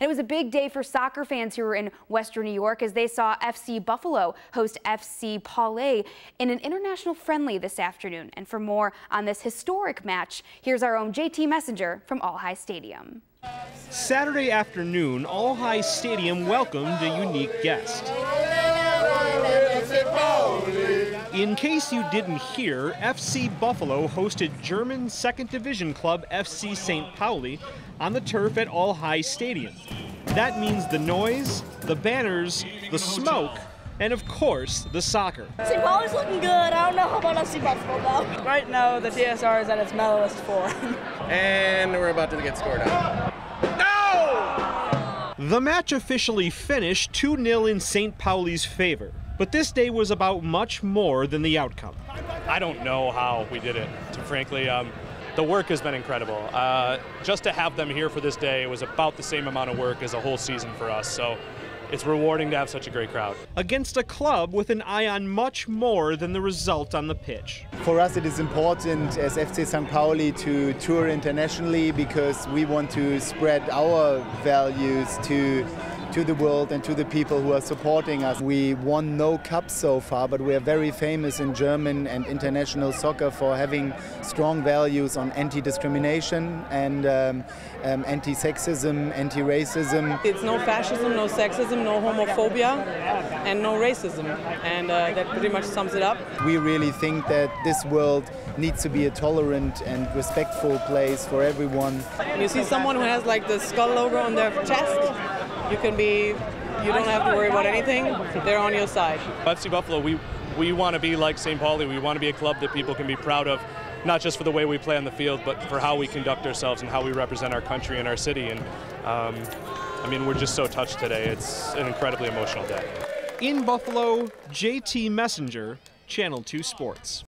And it was a big day for soccer fans who were in Western New York as they saw FC Buffalo host FC Pauli in an international friendly this afternoon. And for more on this historic match, here's our own JT Messenger from All High Stadium. Saturday afternoon, All High Stadium welcomed a unique guest. In case you didn't hear, FC Buffalo hosted German second division club FC St. Pauli on the turf at All High Stadium. That means the noise, the banners, the smoke, and of course, the soccer. St. Pauli's looking good. I don't know how about FC Buffalo though. Right now, the TSR is at its mellowest form. and we're about to get scored on. No! The match officially finished 2 0 in St. Pauli's favor. But this day was about much more than the outcome. I don't know how we did it, To frankly. Um, the work has been incredible. Uh, just to have them here for this day was about the same amount of work as a whole season for us. So it's rewarding to have such a great crowd. Against a club with an eye on much more than the result on the pitch. For us, it is important as FC St. Pauli to tour internationally because we want to spread our values to to the world and to the people who are supporting us. We won no cups so far, but we are very famous in German and international soccer for having strong values on anti-discrimination and um, um, anti-sexism, anti-racism. It's no fascism, no sexism, no homophobia, and no racism, and uh, that pretty much sums it up. We really think that this world needs to be a tolerant and respectful place for everyone. You see someone who has like the skull logo on their chest, you can be, you don't have to worry about anything. They're on your side. FC Buffalo, we we want to be like St. Pauli. We want to be a club that people can be proud of, not just for the way we play on the field, but for how we conduct ourselves and how we represent our country and our city. And um, I mean, we're just so touched today. It's an incredibly emotional day. In Buffalo, JT Messenger, Channel 2 Sports.